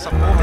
sa.